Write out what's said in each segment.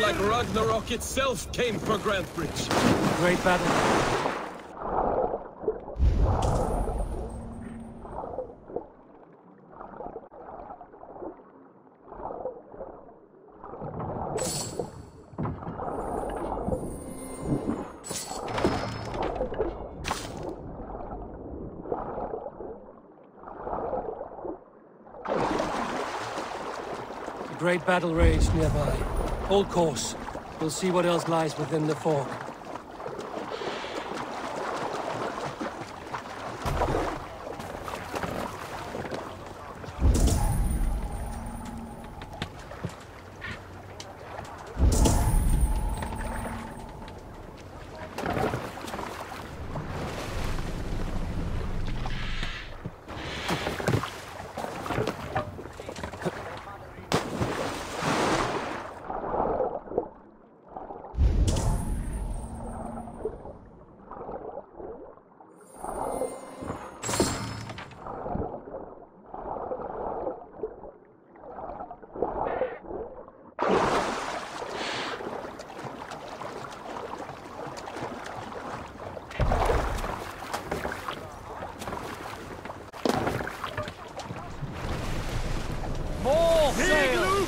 like Ragnarok itself came for Grantebridge. Great battle. Great battle raged nearby. Hold course. We'll see what else lies within the fog. More sail!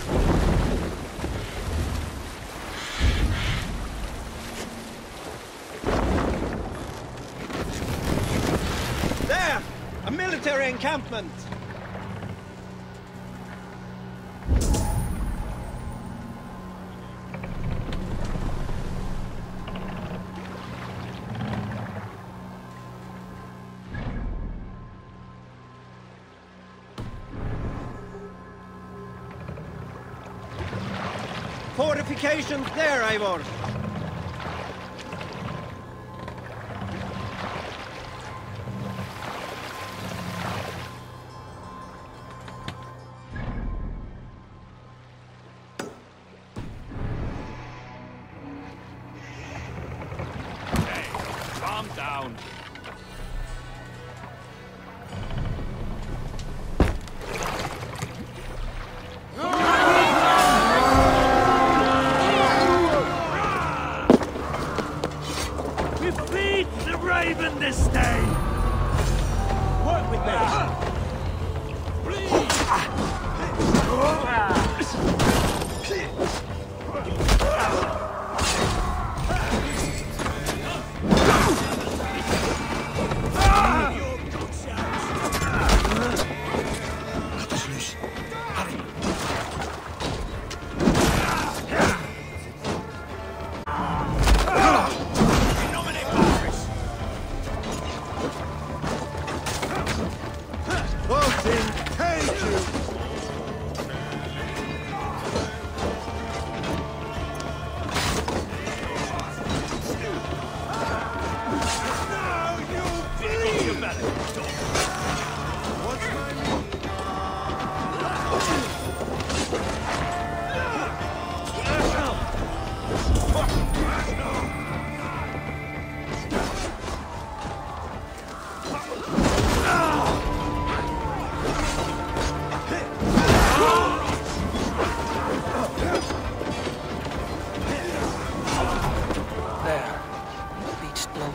There! A military encampment! Fortifications there, Eivor!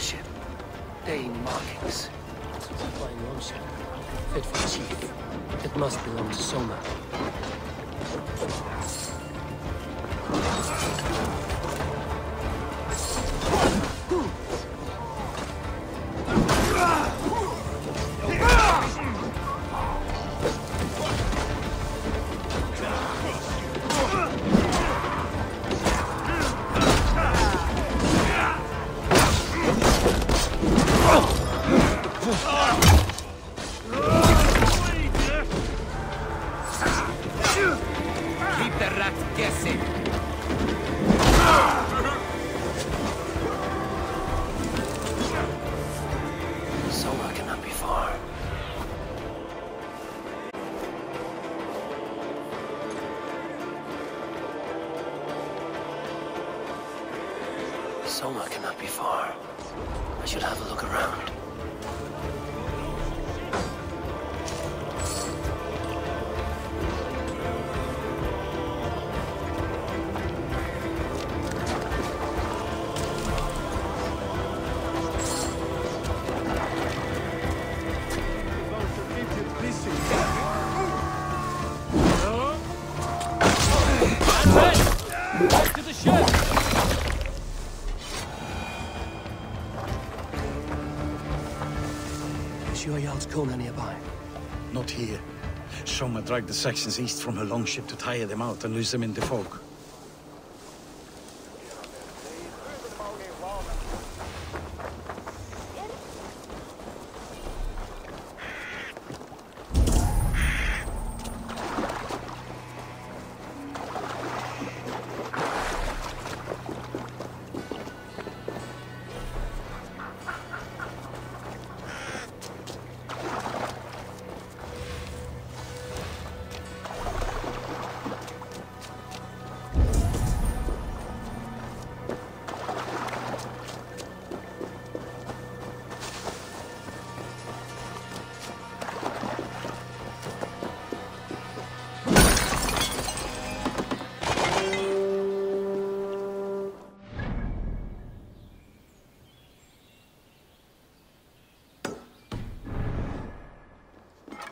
Longship. Dane markings. Fine longship. Fit for chief. It must belong to Soma. Soma cannot be far. I should have a look around. Nearby? Not here. Soma dragged the Saxons east from her longship to tire them out and lose them in the fog.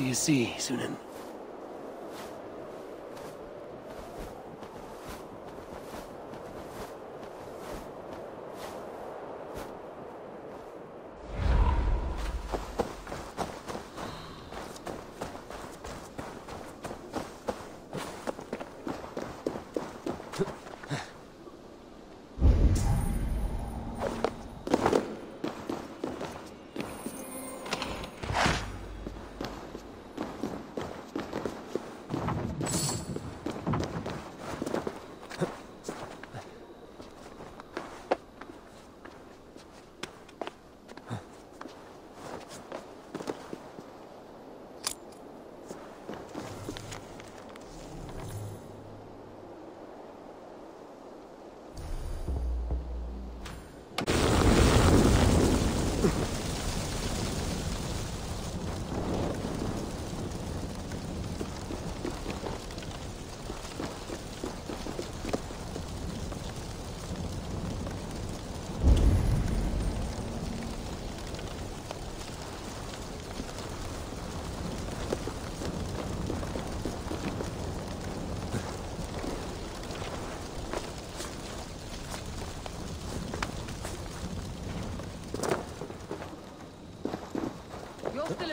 Do you see, Sunan?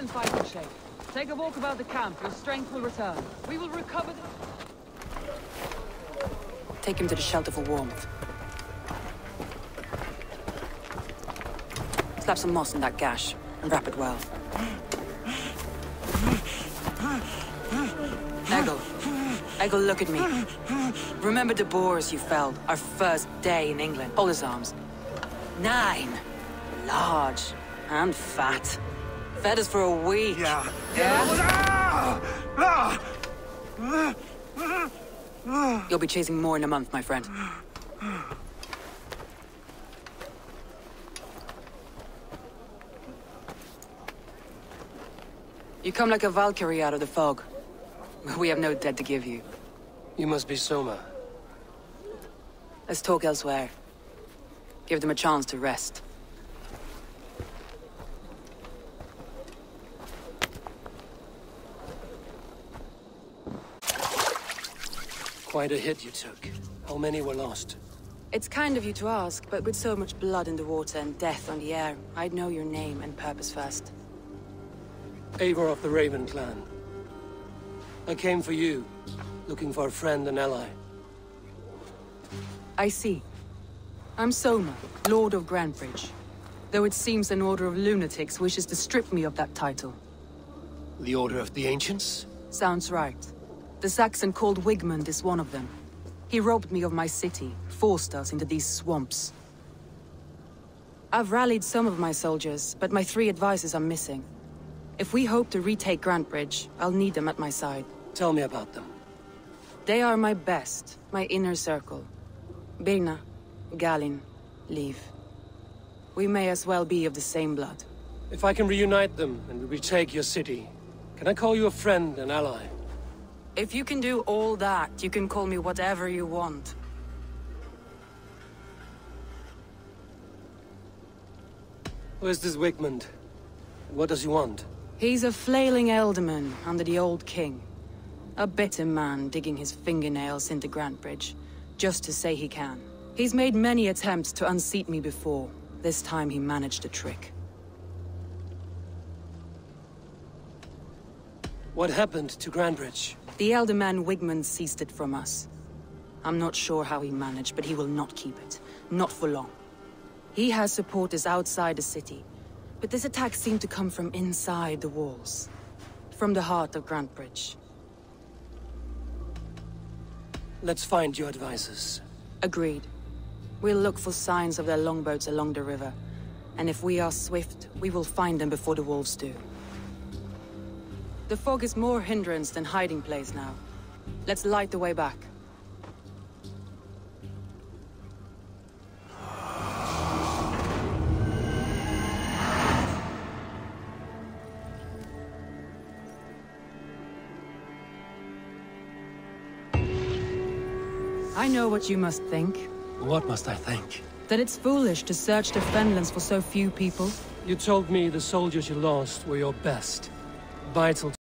In fighting shape. Take a walk about the camp. Your strength will return. We will recover the... Take him to the shelter for warmth. Slap some moss in that gash, and wrap it well. Eggle. Eggle, look at me. Remember the boars you felled, our first day in England. Hold his arms. Nine. Large. And fat. Fed us for a week. Yeah. Yeah? Ah! Ah! You'll be chasing more in a month, my friend. You come like a Valkyrie out of the fog. We have no debt to give you. You must be Soma. Let's talk elsewhere. Give them a chance to rest. Quite a hit you took. How many were lost? It's kind of you to ask, but with so much blood in the water and death on the air, I'd know your name and purpose first. Eivor of the Raven clan. I came for you, looking for a friend and ally. I see. I'm Soma, Lord of Grantebridge. Though it seems an order of lunatics wishes to strip me of that title. The Order of the Ancients? Sounds right. The Saxon called Wigmund is one of them. He robbed me of my city, forced us into these swamps. I've rallied some of my soldiers, but my three advisors are missing. If we hope to retake Grantebridge, I'll need them at my side. Tell me about them. They are my best, my inner circle. Birna, Galinn, Liv. We may as well be of the same blood. If I can reunite them and we retake your city, can I call you a friend and ally? If you can do all that, you can call me whatever you want. Who is this Wigmund? And what does he want? He's a flailing ealdorman under the old king. A bitter man digging his fingernails into Grantebridge, just to say he can. He's made many attempts to unseat me before. This time he managed a trick. What happened to Grantebridge? The elder man Wigmund seized it from us. I'm not sure how he managed, but he will not keep it. Not for long. He has supporters outside the city, but this attack seemed to come from inside the walls. From the heart of Grantebridge. Let's find your advisors. Agreed. We'll look for signs of their longboats along the river. And if we are swift, we will find them before the wolves do. The fog is more hindrance than hiding place now. Let's light the way back. I know what you must think. What must I think? That it's foolish to search the Fenlands for so few people. You told me the soldiers you lost were your best. Vital